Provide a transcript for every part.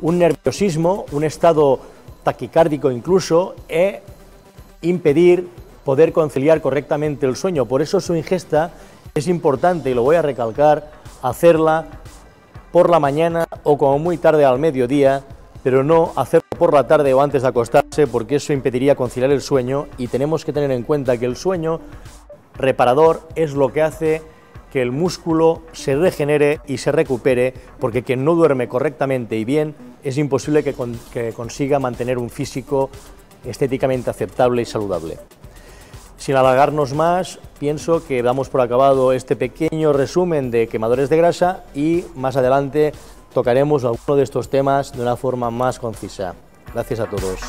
un nerviosismo, un estado taquicárdico incluso, e impedir poder conciliar correctamente el sueño. Por eso su ingesta es importante, y lo voy a recalcar, hacerla por la mañana o como muy tarde al mediodía, pero no hacerlo por la tarde o antes de acostarse, porque eso impediría conciliar el sueño y tenemos que tener en cuenta que el sueño reparador es lo que hace que el músculo se regenere y se recupere, porque quien no duerme correctamente y bien es imposible que, consiga mantener un físico estéticamente aceptable y saludable. Sin alargarnos más, pienso que damos por acabado este pequeño resumen de quemadores de grasa y más adelante tocaremos alguno de estos temas de una forma más concisa. Gracias a todos.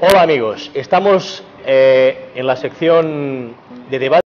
Hola amigos, estamos eh, en la sección de debate.